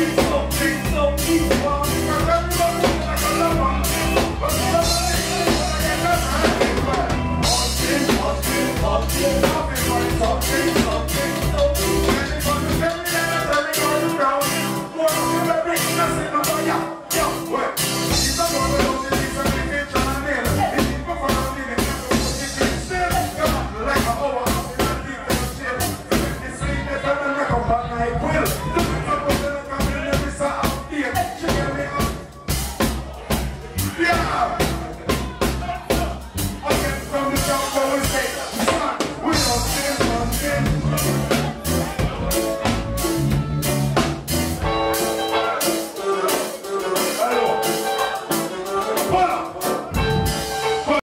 Talk, talk, talk, talk, talk, talk, talk, talk, talk, talk, talk, talk,